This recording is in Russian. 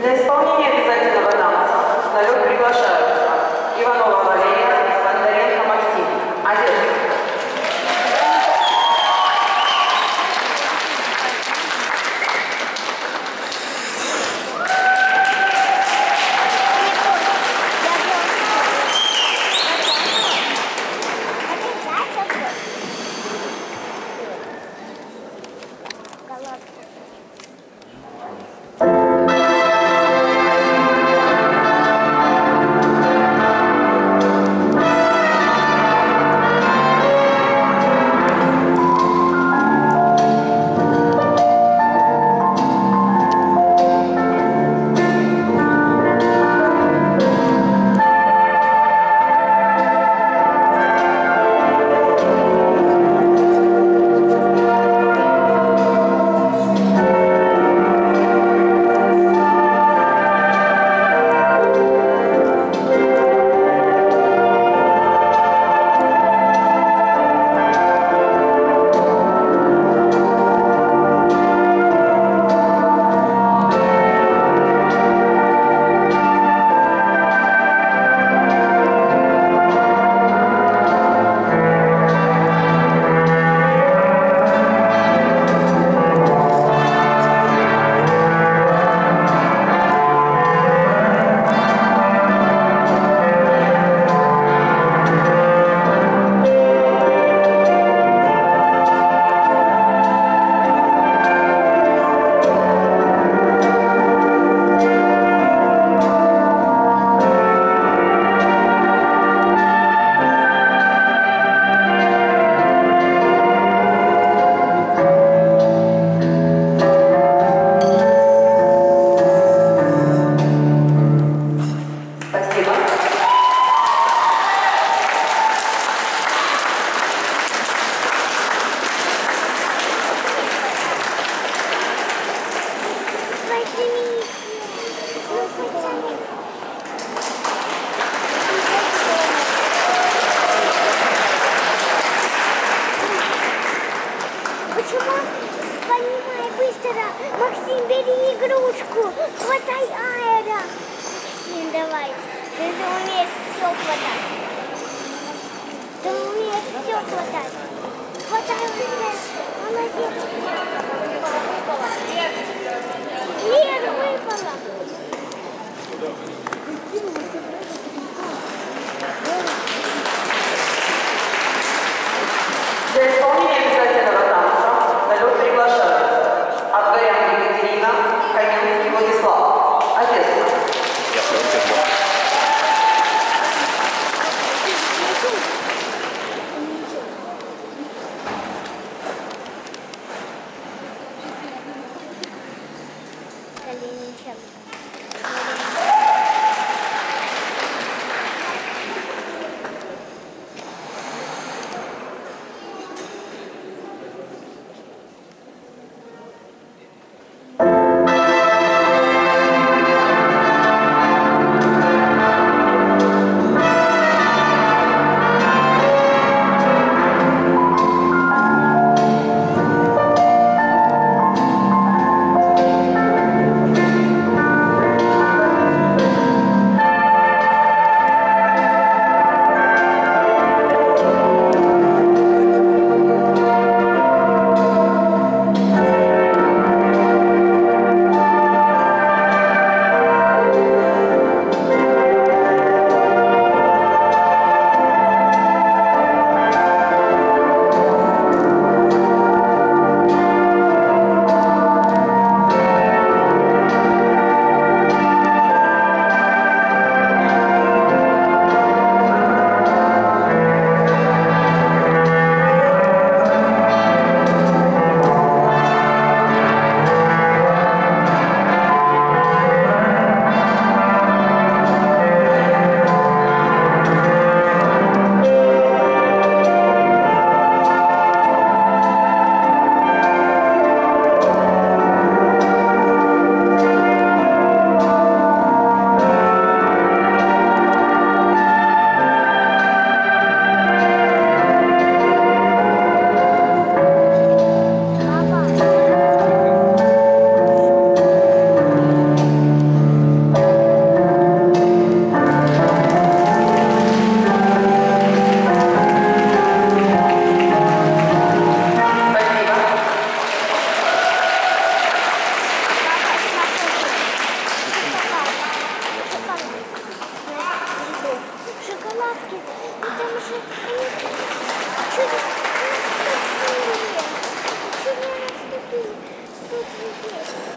Для исполнения обязательного танца на лед приглашаю. Максим, бери игрушку. Хватай аэро. Максим, давай. Ты умеешь все хватать. Ты умеешь все хватать. I just